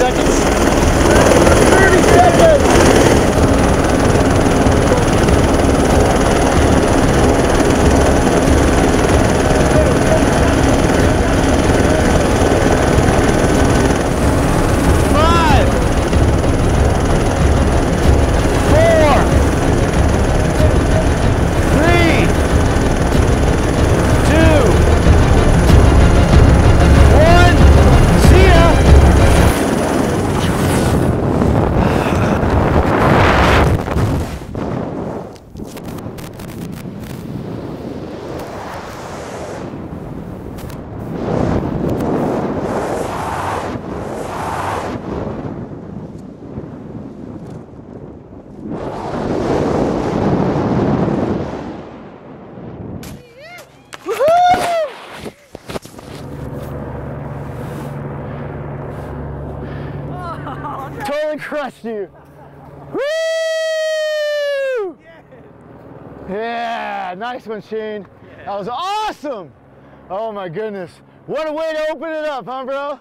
seconds? 30 seconds! Touched you. Woo! Yeah, nice one. That was awesome. Oh my goodness. What a way to open it up, huh, bro?